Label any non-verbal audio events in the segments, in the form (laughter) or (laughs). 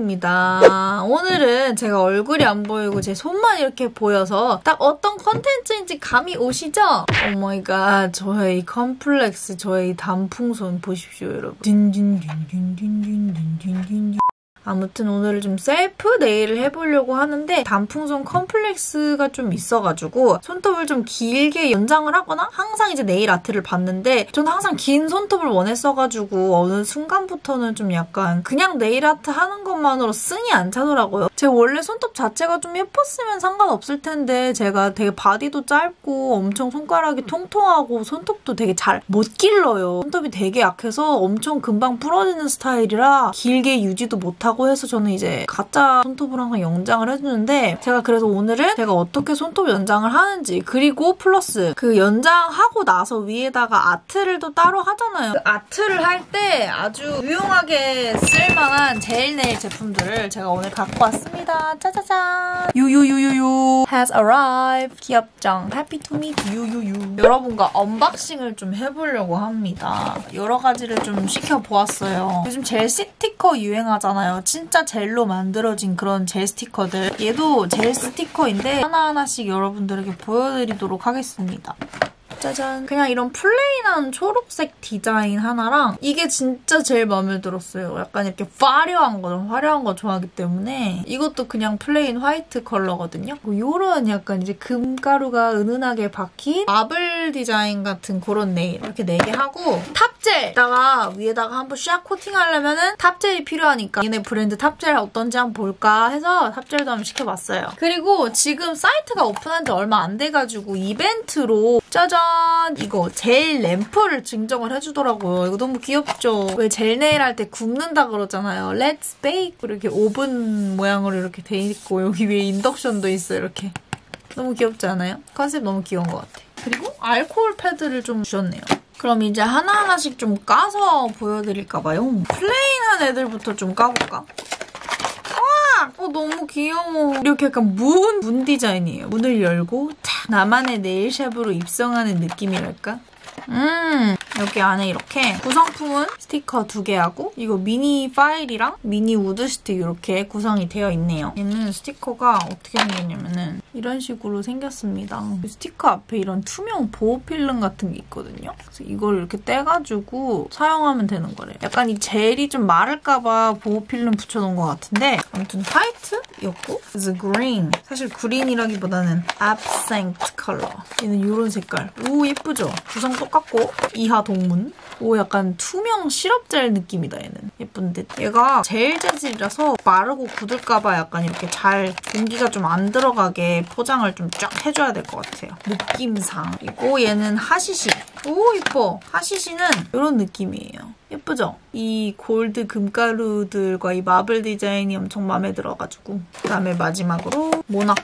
후입니다. 오늘은 제가 얼굴이 안 보이고 제 손만 이렇게 보여서 딱 어떤 컨텐츠인지 감이 오시죠? Oh my god 저의 컴플렉스 저의 단풍손 보십시오 여러분. 딘딘딘딘딘딘딘딘딘 아무튼 오늘은 좀 셀프 네일을 해보려고 하는데 단풍손 컴플렉스가 좀 있어가지고 손톱을 좀 길게 연장을 하거나 항상 이제 네일 아트를 받는데 저는 항상 긴 손톱을 원했어가지고 어느 순간부터는 좀 약간 그냥 네일 아트 하는 것만으로 성이 안 차더라고요. 제 원래 손톱 자체가 좀 예뻤으면 상관없을 텐데 제가 되게 body도 짧고 엄청 손가락이 통통하고 손톱도 되게 잘 못 길러요. 손톱이 되게 약해서 엄청 금방 부러지는 스타일이라 길게 유지도 못하고 하고 해서 저는 이제 가짜 손톱을 항상 연장을 해주는데 제가 그래서 오늘은 제가 어떻게 손톱 연장을 하는지 그리고 플러스 그 연장하고 나서 위에다가 아트를 또 따로 하잖아요. 그 할 때 아주 유용하게 쓸만한 젤 네일 제품들을 제가 오늘 갖고 왔습니다. 짜자잔! 유유유유유 has arrived. 귀엽죠? Happy to meet 유유유. 여러분과 언박싱을 좀 해보려고 합니다. 여러 가지를 좀 시켜보았어요. 요즘 젤 스티커 유행하잖아요. 진짜 젤로 만들어진 그런 젤 스티커들. 얘도 젤 스티커인데 하나하나씩 여러분들에게 보여드리도록 하겠습니다. 짜잔. 그냥 이런 plain한 초록색 디자인 하나랑 이게 진짜 제일 마음에 들었어요. 약간 이렇게 화려한 거, 화려한 거 좋아하기 때문에 이것도 그냥 plain 화이트 컬러거든요. 이런 뭐 약간 이제 금가루가 은은하게 박힌 marble 디자인 같은 그런 네일 이렇게 4개 하고 탑젤에다가 위에다가 한번 샥 코팅하려면은 탑젤이 필요하니까 얘네 브랜드 탑젤 어떤지 한번 볼까 해서 탑젤도 한번 시켜봤어요. 그리고 지금 사이트가 오픈한 지 얼마 안 돼가지고 이벤트로 짜잔 이거 젤 램프를 증정을 해주더라고요. 이거 너무 귀엽죠? 왜 젤 네일 할 때 굽는다 그러잖아요. Let's bake 이렇게 오븐 모양으로 이렇게 돼 있고 여기 위에 인덕션도 있어요. 이렇게 너무 귀엽지 않아요? 컨셉 너무 귀여운 것 같아. 그리고 알코올 패드를 좀 주셨네요. 그럼 이제 하나하나씩 좀 까서 보여드릴까봐요. plain한 애들부터 좀 까볼까? 어, 너무 귀여워. 이렇게 약간 문, 문 디자인이에요. 문을 열고 탁 나만의 네일샵으로 입성하는 느낌이랄까? 음 여기 안에 이렇게 구성품은 스티커 두 개하고 이거 미니 file이랑 미니 wood stick 이렇게 구성이 되어 있네요. 얘는 스티커가 어떻게 생겼냐면은 이런 식으로 생겼습니다. 스티커 앞에 이런 투명 보호 필름 같은 게 있거든요. 그래서 이걸 이렇게 떼가지고 사용하면 되는 거래요. 약간 이 젤이 좀 마를까봐 보호 필름 붙여놓은 것 같은데 아무튼 화이트였고 그래서 그린 사실 그린이라기보다는 absent 컬러 얘는 이런 색깔 오 예쁘죠? 구성 똑같고 이하 동문 오 약간 투명 시럽젤 느낌이다 얘는. 예쁜 듯 얘가 젤 재질이라서 마르고 굳을까봐 약간 이렇게 잘 공기가 좀 안 들어가게 포장을 좀 쫙 해줘야 될 것 같아요. 느낌상. 그리고 얘는 하시시. 오 예뻐. 하시시는 이런 느낌이에요 예쁘죠? 이 골드 금가루들과 이 marble 디자인이 엄청 마음에 들어가지고 그다음에 마지막으로 모나코.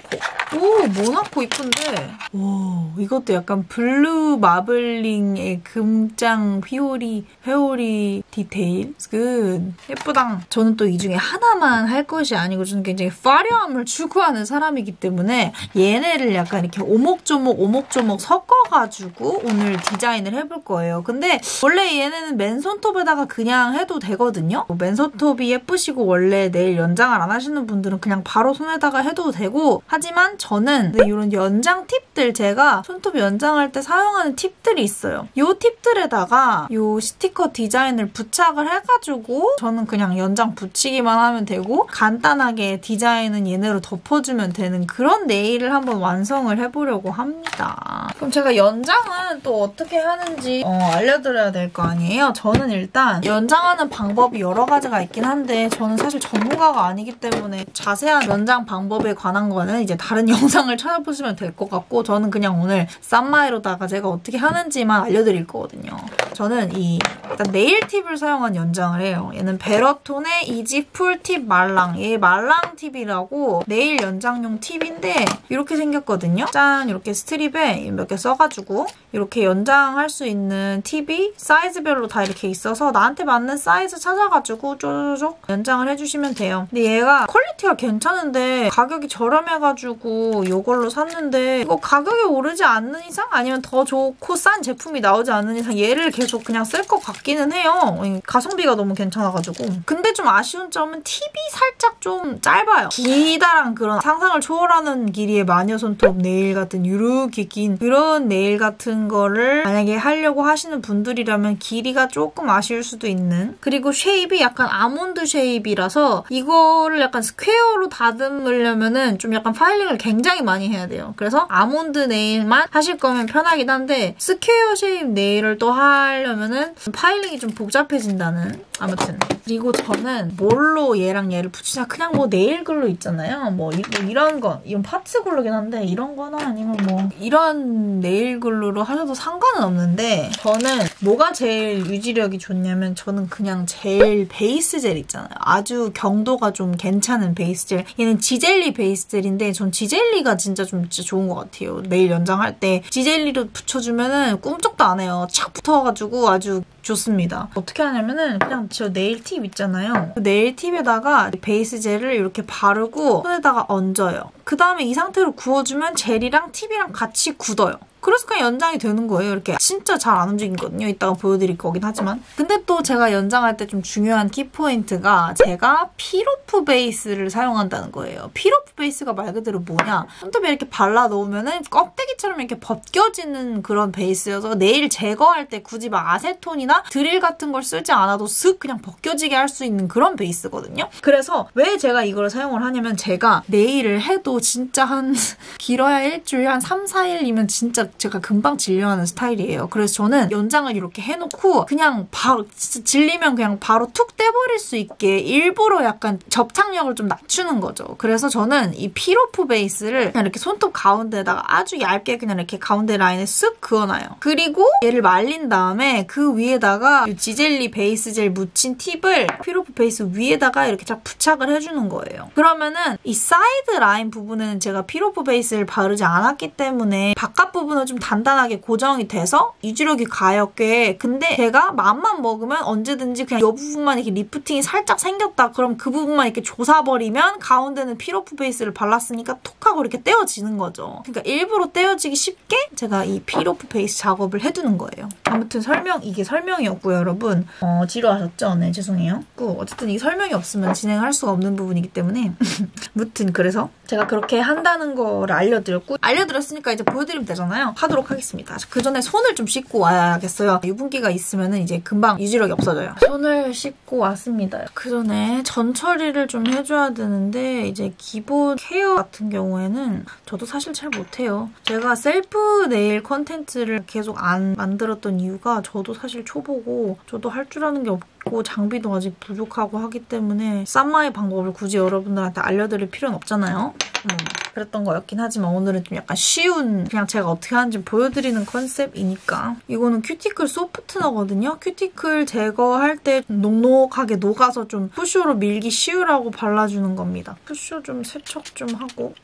오 모나코 이쁜데. 오 이것도 약간 블루 마블링의 금장 휘오리 회오리 디테일? Good 예쁘당. 저는 또 이 중에 하나만 할 것이 아니고 저는 굉장히 화려함을 추구하는 사람이기 때문에 얘네를 약간 이렇게 오목조목 오목조목 섞어가지고 오늘 디자인을 해볼 거예요. 근데 원래 얘네는 맨손톱 에다가 그냥 해도 되거든요 뭐 맨손톱이 예쁘시고 원래 네일 연장을 안 하시는 분들은 그냥 바로 손에다가 해도 되고 하지만 저는 이런 연장 팁들 제가 손톱 연장할 때 사용하는 팁들이 있어요. 이 팁들에다가 이 스티커 디자인을 부착을 해가지고 저는 그냥 연장 붙이기만 하면 되고 간단하게 디자인은 얘네로 덮어주면 되는 그런 네일을 한번 완성을 해보려고 합니다. 그럼 제가 연장은 또 어떻게 하는지 어, 알려드려야 될 거 아니에요? 저는 일단 연장하는 방법이 여러 가지가 있긴 한데 저는 사실 전문가가 아니기 때문에 자세한 연장 방법에 관한 거는 이제 다른 (laughs) 영상을 찾아보시면 될 것 같고 저는 그냥 오늘 쌈마이로다가 제가 어떻게 하는지만 알려드릴 거거든요. 저는 이 일단 네일 팁을 사용한 연장을 해요. 얘는 베러톤의 이지 풀팁 말랑 얘 말랑 팁이라고 네일 연장용 팁인데 이렇게 생겼거든요. 짠 이렇게 strip에 몇 개 써가지고 이렇게 연장할 수 있는 팁이 사이즈별로 다 이렇게 있어서 나한테 맞는 사이즈 찾아가지고 쪼쪼쪼 연장을 해주시면 돼요. 근데 얘가 quality가 괜찮은데 가격이 저렴해가지고 이걸로 샀는데 이거 가격이 오르지 않는 이상 아니면 더 좋고 싼 제품이 나오지 않는 이상 얘를 계속 그냥 쓸 것 같기는 해요. 가성비가 너무 괜찮아가지고. 근데 좀 아쉬운 점은 팁이 살짝 좀 짧아요. 기다란 그런 상상을 초월하는 길이의 마녀 손톱 네일 같은 이렇게 긴 그런 네일 같은 거를 만약에 하려고 하시는 분들이라면 길이가 조금 아쉬울 수도 있는 그리고 shape이 약간 아몬드 shape이라서 이거를 약간 square로 다듬으려면은 좀 약간 filing을 굉장히 많이 해야 돼요. 그래서 아몬드 네일만 하실 거면 편하긴 한데 square shape 네일을 또 하려면은 filing이 좀 복잡해진다는 아무튼 그리고 저는 뭘로 얘랑 얘를 붙이냐 그냥 뭐 네일 glue 있잖아요. 뭐, 이, 뭐 이런 거 이건 parts glue긴 한데 이런 거나 아니면 뭐 이런 네일 glue로 하셔도 상관은 없는데 저는 뭐가 제일 유지력이 좋냐면 저는 그냥 제일 베이스 젤 있잖아요. 아주 경도가 좀 괜찮은 베이스 젤. 얘는 지젤리 베이스 젤인데 전 지젤리가 진짜 좀 진짜 좋은 것 같아요. 네일 연장할 때 지젤리로 붙여주면은 꿈쩍도 안 해요. 착 붙어가지고 아주 좋습니다. 어떻게 하냐면은 그냥 저 네일 팁 있잖아요. 그 네일 팁에다가 베이스 젤을 이렇게 바르고 손에다가 얹어요. 그 다음에 이 상태로 구워주면 젤이랑 팁이랑 같이 굳어요. 그래서 그냥 연장이 되는 거예요. 이렇게 진짜 잘 안 움직이거든요. 이따가 보여드릴 거긴 하지만. 근데 또 제가 연장할 때 좀 중요한 키포인트가 제가 peel-off 베이스를 사용한다는 거예요. peel-off 베이스가 말 그대로 뭐냐. 손톱에 이렇게 발라 놓으면은 껍데기처럼 이렇게 벗겨지는 그런 베이스여서 네일 제거할 때 굳이 막 아세톤이나 드릴 같은 걸 쓰지 않아도 슥 그냥 벗겨지게 할 수 있는 그런 베이스거든요. 그래서 왜 제가 이걸 사용을 하냐면 제가 네일을 해도 진짜 한 (laughs) 길어야 일주일 한 3, 4일이면 진짜 제가 금방 질려하는 스타일이에요. 그래서 저는 연장을 이렇게 해놓고 그냥 바로 질리면 그냥 바로 툭 떼버릴 수 있게 일부러 약간 접착력을 좀 낮추는 거죠. 그래서 저는 이 peel-off 베이스를 그냥 이렇게 손톱 가운데다가 아주 얇게 그냥 이렇게 가운데 라인에 쓱 그어놔요. 그리고 얘를 말린 다음에 그 위에다가 지젤리 베이스 젤 묻힌 팁을 peel-off 베이스 위에다가 이렇게 쫙 부착을 해주는 거예요. 그러면은 이 사이드 라인 부분은 제가 peel-off 베이스를 바르지 않았기 때문에 바깥 부분은 좀 단단하게 고정이 돼서 유지력이 가요 꽤. 근데 제가 마음만 먹으면 언제든지 그냥 이 부분만 이렇게 리프팅이 살짝 생겼다. 그럼 그 부분만 이렇게 조사버리면 가운데는 peel-off 베이스를 발랐으니까 톡 하고 이렇게 떼어지는 거죠. 그러니까 일부러 떼어지기 쉽게 제가 이 peel-off 베이스 작업을 해두는 거예요. 아무튼 설명, 이게 설명이었고요, 여러분. 어, 지루하셨죠? 네, 죄송해요. 어쨌든 이 설명이 없으면 진행할 수가 없는 부분이기 때문에 (laughs) 무튼 그래서 제가 그렇게 한다는 거를 알려드렸고 알려드렸으니까 이제 보여드리면 되잖아요. 하도록 하겠습니다. 그 전에 손을 좀 씻고 와야겠어요. 유분기가 있으면 이제 금방 유지력이 없어져요. 손을 씻고 왔습니다. 그 전에 전 처리를 좀 해줘야 되는데 이제 기본 care 같은 경우에는 저도 사실 잘 못해요. 제가 셀프 네일 컨텐츠를 계속 안 만들었던 이유가 저도 사실 초보고 저도 할 줄 아는 게 없고 장비도 아직 부족하고 하기 때문에 쌈마이 방법을 굳이 여러분들한테 알려드릴 필요는 없잖아요. 음, 그랬던 거였긴 하지만 오늘은 좀 약간 쉬운 그냥 제가 어떻게 하는지 보여드리는 컨셉이니까 이거는 큐티클 softener거든요. 큐티클 제거할 때 녹록하게 녹아서 좀 pusher로 밀기 쉬우라고 발라주는 겁니다. pusher 좀 세척 좀 하고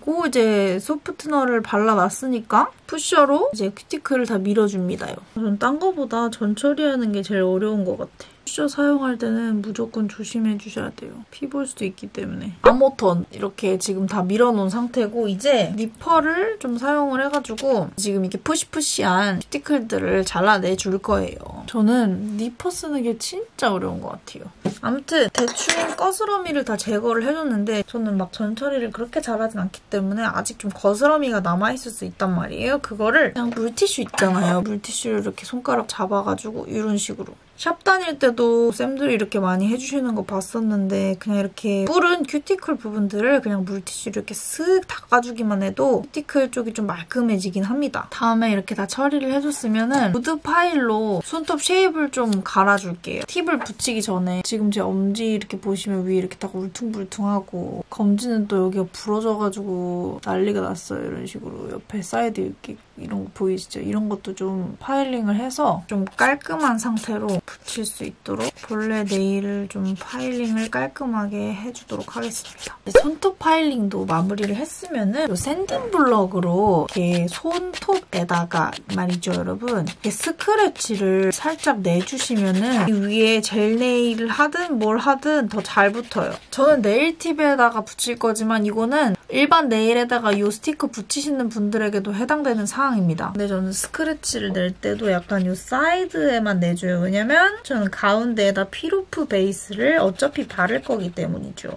고 이제 softener를 발라놨으니까 pusher로 이제 큐티클을 다 밀어줍니다. 전 딴 거보다 전 처리하는 게 제일 어려운 것 같아. pusher 사용할 때는 무조건 조심해 주셔야 돼요. 피 볼 수도 있기 때문에. 아무튼 이렇게 지금 다 밀어놓은 상태고 이제 니퍼를 좀 사용을 해가지고 지금 이렇게 푸시푸시한 큐티클들을 잘라내줄 거예요. 저는 니퍼 쓰는 게 진짜 어려운 것 같아요. 아무튼 대충 거스러미를 다 제거를 해줬는데 저는 막 전처리를 그렇게 잘하진 않기 때문에 아직 좀 거스러미가 남아있을 수 있단 말이에요. 그거를 그냥 물티슈 있잖아요. 물티슈를 이렇게 손가락 잡아가지고 이런 식으로 샵 다닐 때도 쌤들이 이렇게 많이 해주시는 거 봤었는데 그냥 이렇게 불은 큐티클 부분들을 그냥 물티슈로 이렇게 쓱 닦아주기만 해도 큐티클 쪽이 좀 말끔해지긴 합니다. 다음에 이렇게 다 처리를 해줬으면은 wood file로 손톱 shape을 좀 갈아줄게요. 팁을 붙이기 전에 지금 제 엄지 이렇게 보시면 위에 이렇게 딱 울퉁불퉁하고 검지는 또 여기가 부러져가지고 난리가 났어요. 이런 식으로 옆에 사이드 이렇게 이런 거 보이시죠? 이런 것도 좀 filing을 해서 좀 깔끔한 상태로 붙일 수 있도록 본래 네일을 좀 filing을 깔끔하게 해주도록 하겠습니다. 손톱 filing도 마무리를 했으면은 sanding block으로 이렇게 손톱에다가 말이죠 여러분 이렇게 scratch를 살짝 내주시면은 이 위에 젤 네일을 하든 뭘 하든 더 잘 붙어요. 저는 네일팁에다가 붙일 거지만 이거는 일반 네일에다가 이 스티커 붙이시는 분들에게도 해당되는 사항입니다. 근데 저는 scratch를 낼 때도 약간 이 사이드에만 내줘요. 왜냐면 저는 가운데에다 peel-off 베이스를 어차피 바를 거기 때문이죠.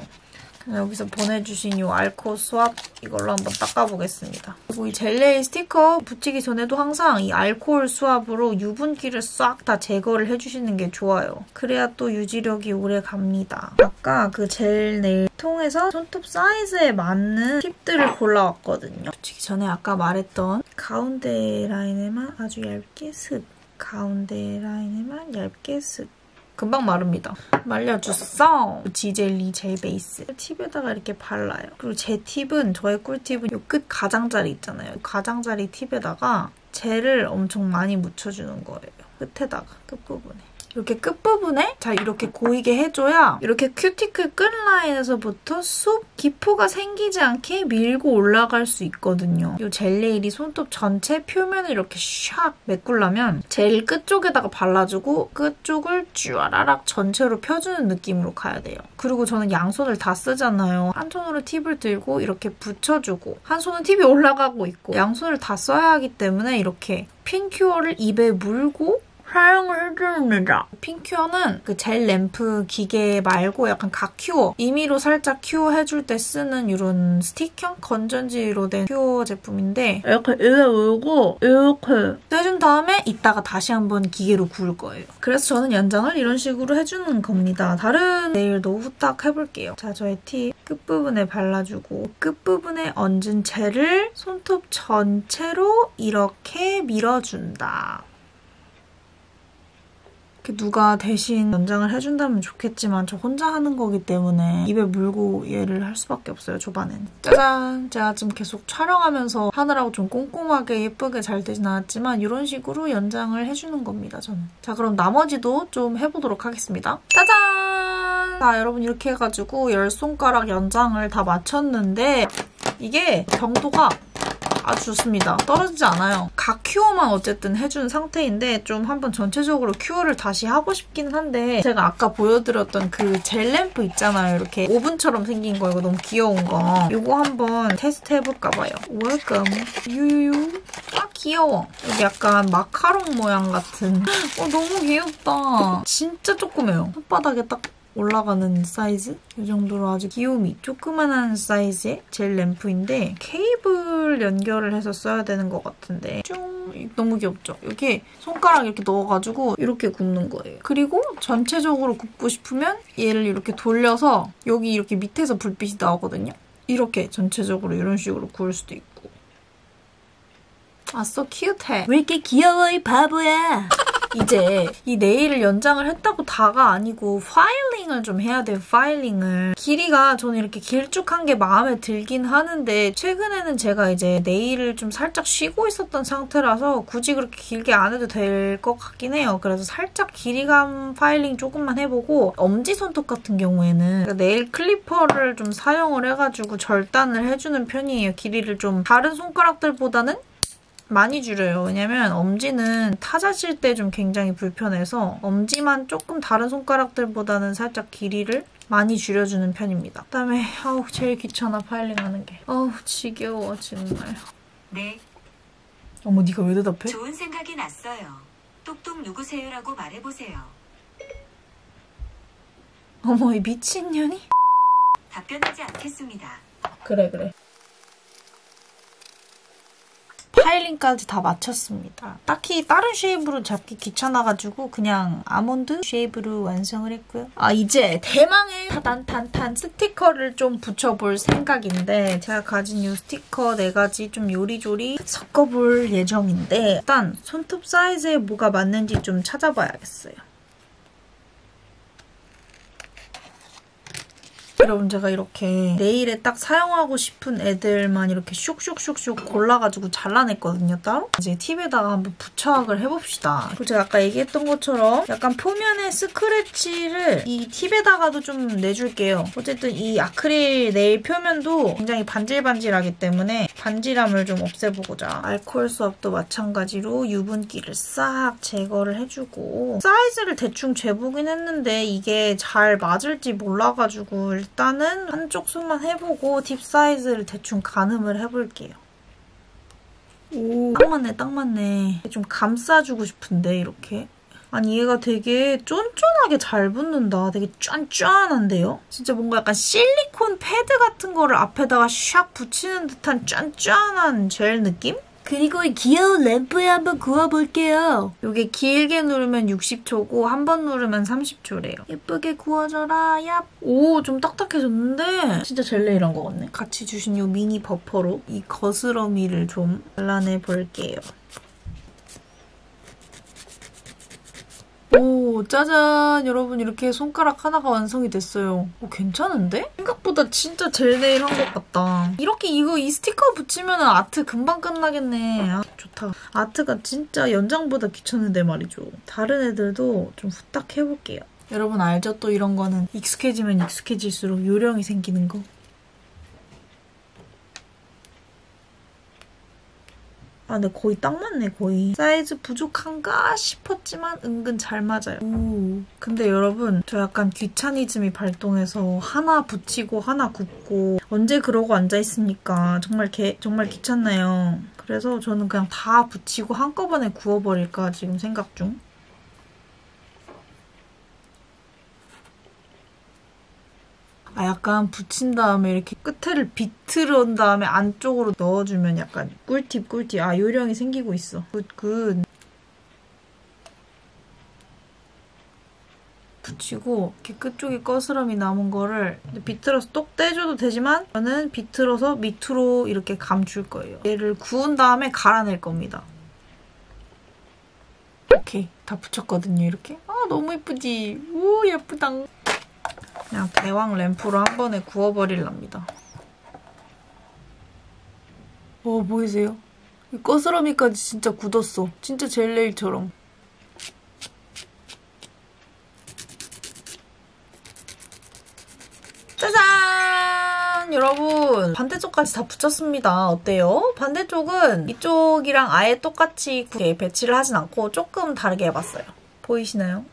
여기서 보내주신 이 알코올 swab 이걸로 한번 닦아보겠습니다. 그리고 이 젤레이 스티커 붙이기 전에도 항상 이 알코올 swab으로 유분기를 싹 다 제거를 해주시는 게 좋아요. 그래야 또 유지력이 오래 갑니다. 아까 그 젤 네일 통해서 손톱 사이즈에 맞는 팁들을 골라왔거든요. 붙이기 전에 아까 말했던 가운데 라인에만 아주 얇게 슥 가운데 라인에만 얇게 슥 금방 마릅니다. 말려줬어. 지젤리 젤 베이스. 팁에다가 이렇게 발라요. 그리고 제 팁은 저의 꿀팁은 이 끝 가장자리 있잖아요. 가장자리 팁에다가 젤을 엄청 많이 묻혀주는 거예요. 끝에다가 끝부분에. 이렇게 끝부분에 잘 이렇게 고이게 해줘야 이렇게 큐티클 끝 라인에서부터 쑥 기포가 생기지 않게 밀고 올라갈 수 있거든요. 이 젤네일이 손톱 전체 표면을 이렇게 샥 메꾸려면 젤 끝쪽에다가 발라주고 끝쪽을 쭈아라락 전체로 펴주는 느낌으로 가야 돼요. 그리고 저는 양손을 다 쓰잖아요. 한 손으로 팁을 들고 이렇게 붙여주고 한 손은 팁이 올라가고 있고 양손을 다 써야 하기 때문에 이렇게 pin cure를 입에 물고 사용을 해줍니다. pin cure는 그 젤 램프 기계 말고 약간 가 cure 임의로 살짝 cure 해줄 때 쓰는 이런 스틱형 건전지로 된 cure 제품인데 이렇게 입에 물고 이렇게 해준 다음에 이따가 다시 한번 기계로 구울 거예요. 그래서 저는 연장을 이런 식으로 해주는 겁니다. 다른 네일도 후딱 해볼게요. 자, 저의 팁 끝부분에 발라주고 끝부분에 얹은 젤을 손톱 전체로 이렇게 밀어준다. 누가 대신 연장을 해준다면 좋겠지만 저 혼자 하는 거기 때문에 입에 물고 얘를 할 수밖에 없어요, 초반엔. 짜잔! 제가 지금 계속 촬영하면서 하느라고 좀 꼼꼼하게 예쁘게 잘 되진 않았지만 이런 식으로 연장을 해주는 겁니다, 저는. 자, 그럼 나머지도 좀 해보도록 하겠습니다. 짜잔! 자, 여러분 이렇게 해가지고 열 손가락 연장을 다 마쳤는데 이게 정도가 아주 좋습니다. 떨어지지 않아요. 가 cure만 어쨌든 해준 상태인데 좀 한번 전체적으로 cure를 다시 하고 싶기는 한데 제가 아까 보여드렸던 그 젤 램프 있잖아요. 이렇게 오븐처럼 생긴 거 이거 너무 귀여운 거 이거 한번 테스트 해볼까 봐요. Welcome 유유유 아 귀여워. 여기 약간 마카롱 모양 같은 (laughs) 어 너무 귀엽다. 진짜 조그매요. 손바닥에 딱 올라가는 사이즈? 이 정도로 아주 귀요미 조그만한 사이즈의 젤 램프인데 케이블 연결을 해서 써야 되는 것 같은데 쭉 너무 귀엽죠? 여기 손가락 이렇게 넣어가지고 이렇게 굽는 거예요. 그리고 전체적으로 굽고 싶으면 얘를 이렇게 돌려서 여기 이렇게 밑에서 불빛이 나오거든요. 이렇게 전체적으로 이런 식으로 구울 수도 있고 아, so cute. 왜 이렇게 귀여워, 이 바보야. 이제 이 네일을 연장을 했다고 다가 아니고 filing을 좀 해야 돼요, filing을. 길이가 저는 이렇게 길쭉한 게 마음에 들긴 하는데 최근에는 제가 이제 네일을 좀 살짝 쉬고 있었던 상태라서 굳이 그렇게 길게 안 해도 될 것 같긴 해요. 그래서 살짝 길이감 filing 조금만 해보고 엄지손톱 같은 경우에는 nail clipper를 좀 사용을 해가지고 절단을 해주는 편이에요. 길이를 좀 다른 손가락들보다는 많이 줄여요. 왜냐면 엄지는 타자질 때 좀 굉장히 불편해서 엄지만 조금 다른 손가락들보다는 살짝 길이를 많이 줄여주는 편입니다. 그다음에 아우 제일 귀찮아 파일링하는 게. 아우 지겨워 정말. 네. 어머 네가 왜 대답해? 좋은 생각이 났어요. 똑똑 누구세요라고 말해보세요. 어머 이 미친년이? 답변하지 않겠습니다. 그래 그래. 파일링까지 다 마쳤습니다. 딱히 다른 쉐입으로 잡기 귀찮아가지고 그냥 아몬드 쉐입으로 완성을 했고요. 아 이제 대망의 타단탄탄 스티커를 좀 붙여볼 생각인데 제가 가진 이 스티커 4가지 좀 요리조리 섞어볼 예정인데 일단 손톱 사이즈에 뭐가 맞는지 좀 찾아봐야겠어요. 여러분 제가 이렇게 네일에 딱 사용하고 싶은 애들만 이렇게 슉슉슉슉 골라가지고 잘라냈거든요 따로. 이제 팁에다가 한번 부착을 해봅시다. 그리고 제가 아까 얘기했던 것처럼 약간 표면에 스크래치를 이 팁에다가도 좀 내줄게요. 어쨌든 이 아크릴 네일 표면도 굉장히 반질반질하기 때문에 반질함을 좀 없애보고자 알코올 수압도 마찬가지로 유분기를 싹 제거를 해주고 사이즈를 대충 재보긴 했는데 이게 잘 맞을지 몰라가지고 일단은 한쪽 손만 해보고 딥 사이즈를 대충 가늠을 해볼게요. 오, 딱 맞네, 딱 맞네. 좀 감싸주고 싶은데, 이렇게. 아니 얘가 되게 쫀쫀하게 잘 붙는다. 되게 쫀쫀한데요? 진짜 뭔가 약간 실리콘 패드 같은 거를 앞에다가 샥 붙이는 듯한 쫀쫀한 젤 느낌? 그리고 이 귀여운 램프에 한번 구워볼게요. 이게 길게 누르면 60초고 한 번 누르면 30초래요. 예쁘게 구워져라. 얍. 오, 좀 딱딱해졌는데 진짜 젤레 이런 거 같네. 같이 주신 이 미니 버퍼로 이 거스러미를 좀 발라내 볼게요. 오 짜잔 여러분 이렇게 손가락 하나가 완성이 됐어요. 오 괜찮은데? 생각보다 진짜 젤네일 한 것 같다. 이렇게 이거 이 스티커 붙이면 아트 금방 끝나겠네. 아 좋다. 아트가 진짜 연장보다 귀찮은데 말이죠. 다른 애들도 좀 후딱 해볼게요. 여러분 알죠? 또 이런 거는 익숙해지면 익숙해질수록 요령이 생기는 거. 아, 근데 거의 딱 맞네, 거의. 사이즈 부족한가 싶었지만 은근 잘 맞아요. 오. 근데 여러분, 저 약간 귀차니즘이 발동해서 하나 붙이고 하나 굽고 언제 그러고 앉아있습니까? 정말 개, 정말 귀찮나요? 그래서 저는 그냥 다 붙이고 한꺼번에 구워버릴까 지금 생각 중. 아 약간 붙인 다음에 이렇게 끝에를 비틀은 다음에 안쪽으로 넣어주면 약간 꿀팁 꿀팁. 아 요령이 생기고 있어. Good good 붙이고 이렇게 끝쪽에 거스름이 남은 거를 비틀어서 똑 떼줘도 되지만 저는 비틀어서 밑으로 이렇게 감줄 거예요. 얘를 구운 다음에 갈아낼 겁니다. 이렇게 다 붙였거든요 이렇게. 아 너무 예쁘지? 우 예쁘당 그냥 대왕 램프로 한 번에 구워버릴랍니다. 어, 보이세요? 이 거스러미까지 진짜 굳었어. 진짜 젤레일처럼. 짜잔! 여러분 반대쪽까지 다 붙였습니다. 어때요? 반대쪽은 이쪽이랑 아예 똑같이 배치를 하진 않고 조금 다르게 해봤어요. 보이시나요?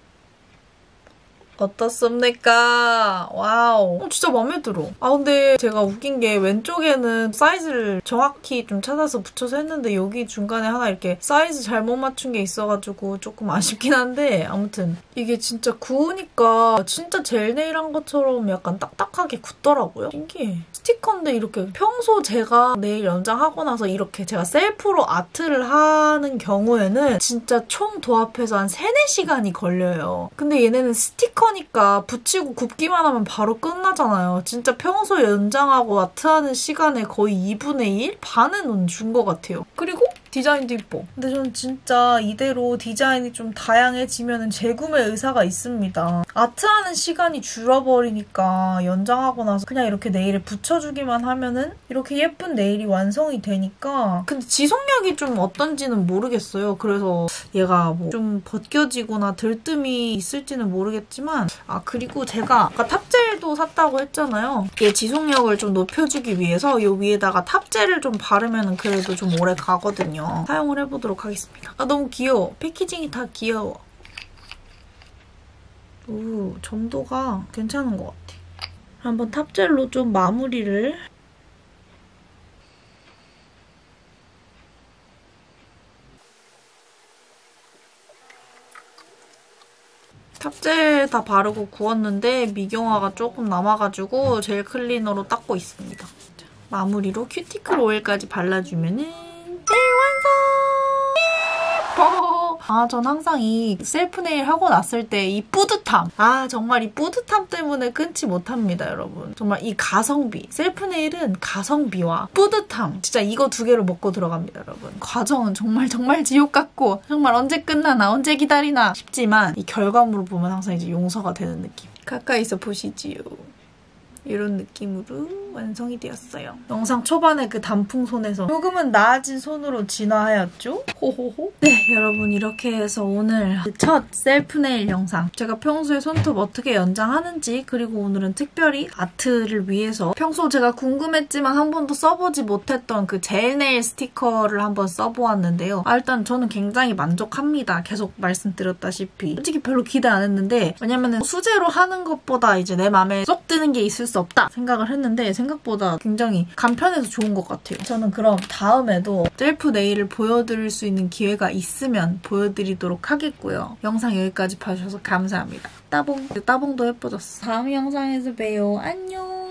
어떻습니까? Wow. 어, 진짜 마음에 들어. 아 근데 제가 웃긴 게 왼쪽에는 사이즈를 정확히 좀 찾아서 붙여서 했는데 여기 중간에 하나 이렇게 사이즈 잘못 맞춘 게 있어가지고 조금 (laughs) 아쉽긴 한데 아무튼 이게 진짜 구우니까 진짜 젤 네일 한 것처럼 약간 딱딱하게 굳더라고요. 신기해. 스티커인데 이렇게 평소 제가 네일 연장하고 나서 이렇게 제가 셀프로 아트를 하는 경우에는 진짜 총 도합해서 한 3, 4시간이 걸려요. 근데 얘네는 스티커 하니까 붙이고 굽기만 하면 바로 끝나잖아요. 진짜 평소 연장하고 아트하는 시간에 거의 2분의 1? 반은 준 것 같아요. 그리고 디자인도 이뻐. 근데 저는 진짜 이대로 디자인이 좀 다양해지면 재구매 의사가 있습니다. 아트하는 시간이 줄어버리니까 연장하고 나서 그냥 이렇게 네일에 붙여주기만 하면은 이렇게 예쁜 네일이 완성이 되니까 근데 지속력이 좀 어떤지는 모르겠어요. 그래서 얘가 뭐 좀 벗겨지거나 들뜸이 있을지는 모르겠지만 아 그리고 제가 아까 탑젤도 샀다고 했잖아요. 얘 지속력을 좀 높여주기 위해서 이 위에다가 탑젤을 좀 바르면 그래도 좀 오래 가거든요. 있거든요. 사용을 해보도록 하겠습니다. 아 너무 귀여워. 패키징이 다 귀여워. 오, 점도가 괜찮은 것 같아. 한번 탑젤로 좀 마무리를 top gel 다 바르고 구웠는데 미경화가 조금 남아가지고 젤 클리너로 닦고 있습니다. 자, 마무리로 큐티클 오일까지 발라주면은 아, 전 항상 이 셀프 네일 하고 났을 때 이 뿌듯함. 아, 정말 이 뿌듯함 때문에 끊지 못합니다, 여러분. 정말 이 가성비. 셀프 네일은 가성비와 뿌듯함. 진짜 이거 두 개를 먹고 들어갑니다, 여러분. 과정은 정말 정말 지옥 같고 정말 언제 끝나나 언제 기다리나 싶지만 이 결과물을 보면 항상 이제 용서가 되는 느낌. 가까이서 보시지요. 이런 느낌으로 완성이 되었어요. 영상 초반에 그 단풍 손에서 조금은 나아진 손으로 진화하였죠? 호호호. 네, 여러분 이렇게 해서 오늘 첫 셀프 네일 영상 제가 평소에 손톱 어떻게 연장하는지 그리고 오늘은 특별히 아트를 위해서 평소 제가 궁금했지만 한 번도 써보지 못했던 그 젤 네일 스티커를 한번 써보았는데요. 아, 일단 저는 굉장히 만족합니다. 계속 말씀드렸다시피 솔직히 별로 기대 안 했는데 왜냐면은 수제로 하는 것보다 이제 내 마음에 쏙 드는 게 있을 수 없다 생각을 했는데 생각보다 굉장히 간편해서 좋은 것 같아요. 저는 그럼 다음에도 셀프 네일을 보여드릴 수 있는 기회가 있으면 보여드리도록 하겠고요. 영상 여기까지 봐주셔서 감사합니다. 따봉. 따봉도 예뻐졌어. 다음 영상에서 봬요. 안녕.